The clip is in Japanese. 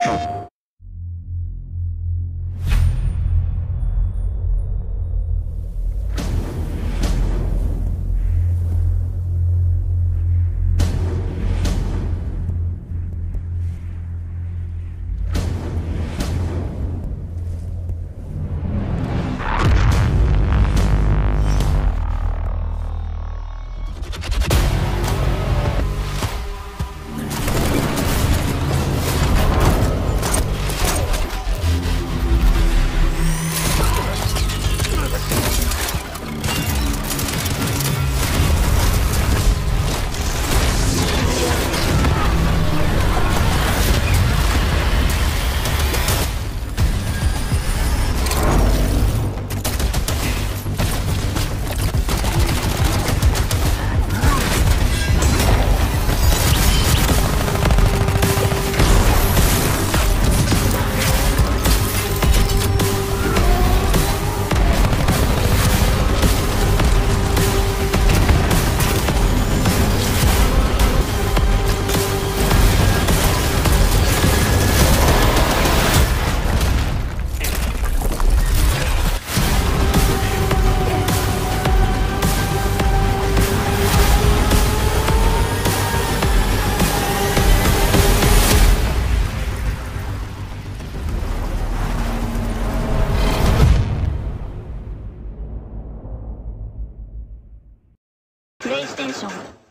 you プレイステーション。